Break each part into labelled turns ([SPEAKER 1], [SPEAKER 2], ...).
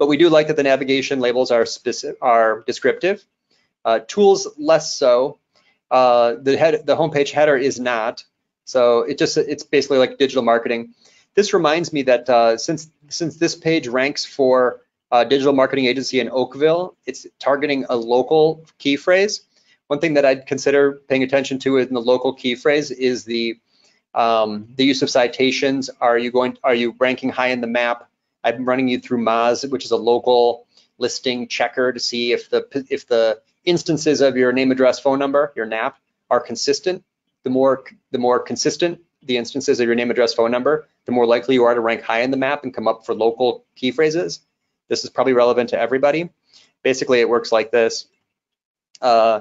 [SPEAKER 1] but we do like that the navigation labels are specific, are descriptive. Uh, tools less so. Uh, the head, the homepage header is not. So it just it's basically like digital marketing. This reminds me that uh, since since this page ranks for uh, digital marketing agency in Oakville, it's targeting a local key phrase. One thing that I'd consider paying attention to in the local key phrase is the um, the use of citations. Are you going? Are you ranking high in the map? I'm running you through Moz, which is a local listing checker to see if the if the instances of your name, address, phone number, your NAP, are consistent. The more the more consistent the instances of your name, address, phone number, the more likely you are to rank high in the map and come up for local key phrases. This is probably relevant to everybody. Basically, it works like this. Uh,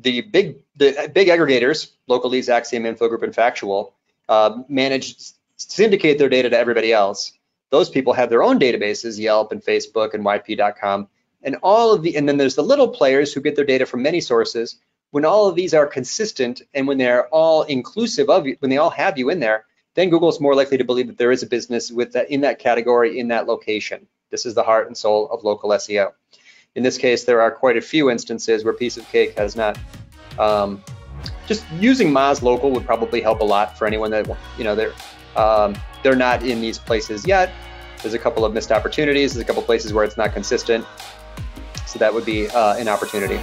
[SPEAKER 1] the big the big aggregators, Localeze, Acxiom, Infogroup, and Factual, uh, manage syndicate their data to everybody else. Those people have their own databases, Yelp and Facebook and YP.com, and all of the and then there's the little players who get their data from many sources. When all of these are consistent and when they're all inclusive of you, when they all have you in there, then Google is more likely to believe that there is a business with that in that category in that location. This is the heart and soul of local SEO. In this case, there are quite a few instances where Piece of Cake has not. Um, just using Moz Local would probably help a lot for anyone that you know they're um, they're not in these places yet. There's a couple of missed opportunities. There's a couple places where it's not consistent. So that would be uh, an opportunity.